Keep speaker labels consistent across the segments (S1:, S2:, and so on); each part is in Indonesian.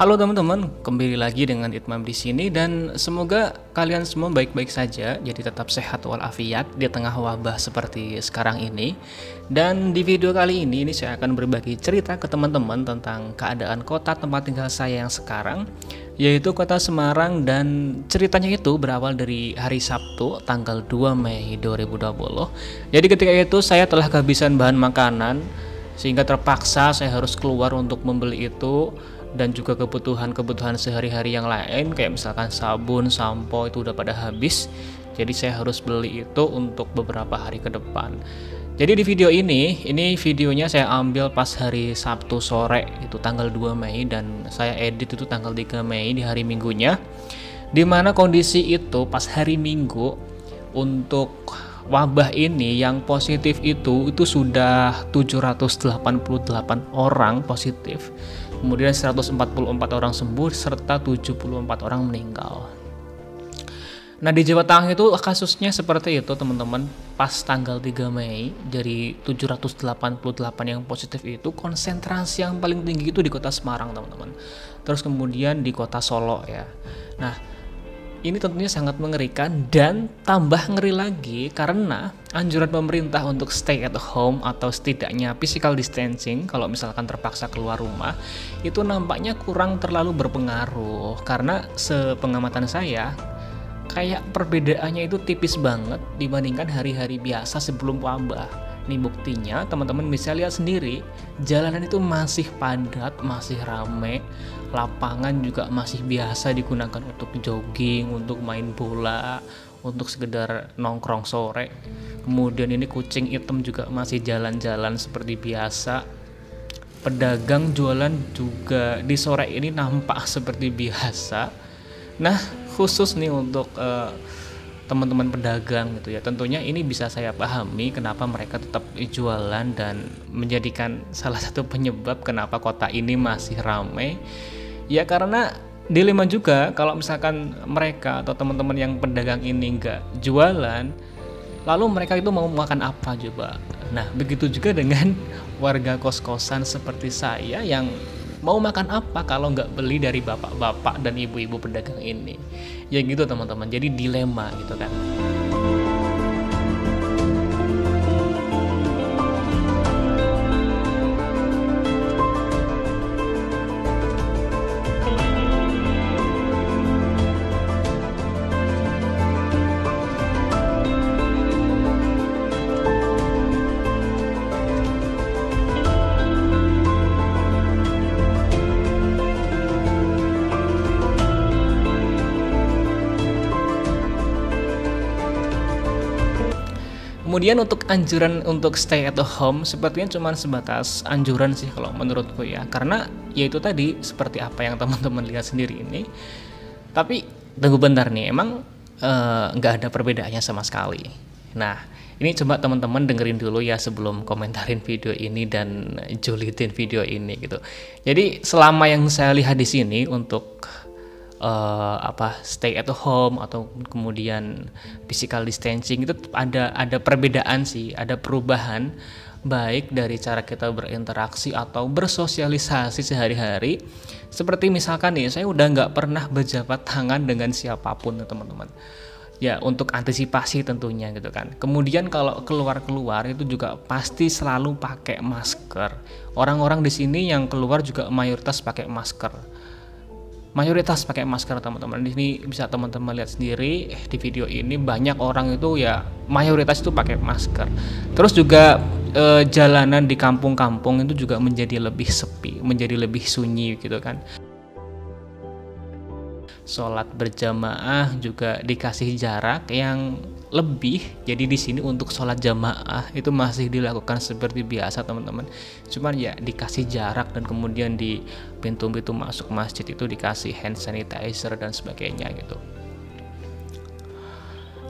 S1: Halo teman-teman, kembali lagi dengan Itmam di sini dan semoga kalian semua baik-baik saja, jadi tetap sehat walafiat di tengah wabah seperti sekarang ini. Dan di video kali ini, ini saya akan berbagi cerita ke teman-teman tentang keadaan kota tempat tinggal saya yang sekarang, yaitu kota Semarang dan ceritanya itu berawal dari hari Sabtu tanggal 2 Mei 2020. Jadi ketika itu saya telah kehabisan bahan makanan sehingga terpaksa saya harus keluar untuk membeli itu dan juga kebutuhan-kebutuhan sehari-hari yang lain kayak misalkan sabun, sampo itu udah pada habis. Jadi saya harus beli itu untuk beberapa hari ke depan. Jadi di video ini, ini videonya saya ambil pas hari Sabtu sore itu tanggal 2 Mei dan saya edit itu tanggal 3 Mei di hari Minggunya. Di mana kondisi itu pas hari Minggu untuk wabah ini yang positif itu itu sudah 788 orang positif kemudian 144 orang sembuh serta 74 orang meninggal. Nah di Jawa Tengah itu kasusnya seperti itu teman-teman. Pas tanggal 3 Mei dari 788 yang positif itu konsentrasi yang paling tinggi itu di kota Semarang teman-teman. Terus kemudian di kota Solo ya. Nah ini tentunya sangat mengerikan dan tambah ngeri lagi karena anjuran pemerintah untuk stay at home atau setidaknya physical distancing kalau misalkan terpaksa keluar rumah itu nampaknya kurang terlalu berpengaruh. Karena sepengamatan saya kayak perbedaannya itu tipis banget dibandingkan hari-hari biasa sebelum wabah Nih buktinya teman-teman bisa lihat sendiri jalanan itu masih padat, masih rame, lapangan juga masih biasa digunakan untuk jogging, untuk main bola, untuk sekedar nongkrong sore. Kemudian ini kucing hitam juga masih jalan-jalan seperti biasa. Pedagang jualan juga di sore ini nampak seperti biasa. Nah, khusus nih untuk uh, teman-teman pedagang gitu ya. Tentunya ini bisa saya pahami kenapa mereka tetap jualan dan menjadikan salah satu penyebab kenapa kota ini masih ramai. Ya karena dilema juga kalau misalkan mereka atau teman-teman yang pedagang ini nggak jualan lalu mereka itu mau makan apa coba? Nah begitu juga dengan warga kos-kosan seperti saya yang mau makan apa kalau nggak beli dari bapak-bapak dan ibu-ibu pedagang ini? Ya gitu teman-teman. Jadi dilema gitu kan Kemudian untuk anjuran untuk stay at home sepertinya cuma sebatas anjuran sih kalau menurutku ya. Karena ya itu tadi seperti apa yang teman-teman lihat sendiri ini. Tapi tunggu bentar nih, emang eh, nggak uh, ada perbedaannya sama sekali. Nah, ini coba teman-teman dengerin dulu ya sebelum komentarin video ini dan julitin video ini gitu. Jadi selama yang saya lihat di sini untuk uh, apa stay at home atau kemudian physical distancing itu ada ada perbedaan sih, ada perubahan baik dari cara kita berinteraksi atau bersosialisasi sehari-hari. Seperti misalkan nih, saya udah nggak pernah berjabat tangan dengan siapa pun teman-teman. Ya untuk antisipasi tentunya gitu kan. Kemudian kalau keluar-keluar itu juga pasti selalu pakai masker. Orang-orang di sini yang keluar juga mayoritas pakai masker mayoritas pakai masker teman-teman. Di sini bisa teman-teman lihat sendiri di video ini banyak orang itu ya mayoritas itu pakai masker. Terus juga e, jalanan di kampung-kampung itu juga menjadi lebih sepi menjadi lebih sunyi gitu kan sholat berjamaah juga dikasih jarak yang lebih. Jadi di sini untuk sholat jamaah itu masih dilakukan seperti biasa teman-teman. Cuman ya dikasih jarak dan kemudian di pintu-pintu masuk masjid itu dikasih hand sanitizer dan sebagainya gitu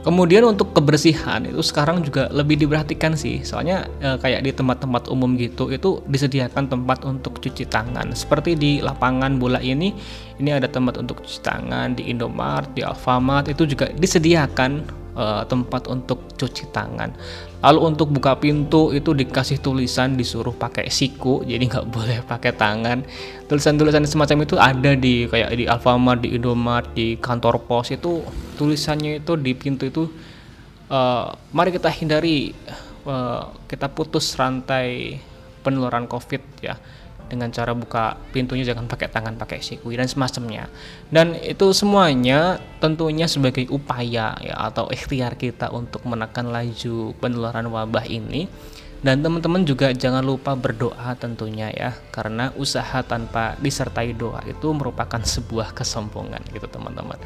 S1: Kemudian untuk kebersihan itu sekarang juga lebih diperhatikan sih, soalnya e, kayak di tempat-tempat umum gitu itu disediakan tempat untuk cuci tangan. Seperti di lapangan bola ini, ini ada tempat untuk cuci tangan di Indomart, di Alfamart itu juga disediakan uh, tempat untuk cuci tangan. Lalu untuk buka pintu itu dikasih tulisan disuruh pakai siku, jadi nggak boleh pakai tangan. Tulisan-tulisan semacam itu ada di kayak di Alfamart, di Indomart, di kantor pos itu tulisannya itu di pintu itu. Uh, mari kita hindari, uh, kita putus rantai penularan COVID ya dengan cara buka pintunya jangan pakai tangan pakai siku dan semacamnya. Dan itu semuanya tentunya sebagai upaya ya atau ikhtiar kita untuk menekan laju penularan wabah ini. Dan teman-teman juga jangan lupa berdoa tentunya ya karena usaha tanpa disertai doa itu merupakan sebuah kesombongan gitu teman-teman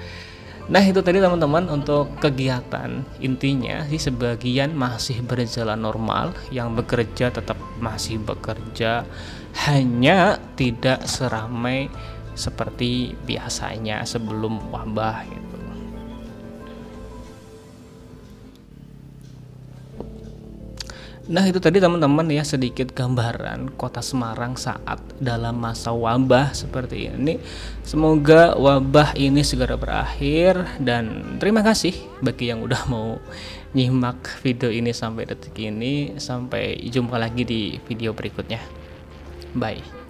S1: Nah itu tadi teman-teman untuk kegiatan. Intinya sih sebagian masih berjalan normal yang bekerja tetap masih bekerja hanya tidak seramai seperti biasanya sebelum wabah Nah itu tadi teman-teman ya sedikit gambaran kota Semarang saat dalam masa wabah seperti ini. Semoga wabah ini segera berakhir dan terima kasih bagi yang udah mau nyimak video ini sampai detik ini. Sampai jumpa lagi di video berikutnya. Bye.